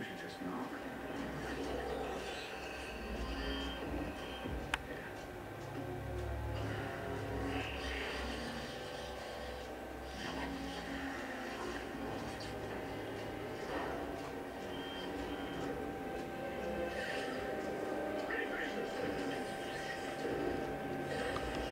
We should just knock.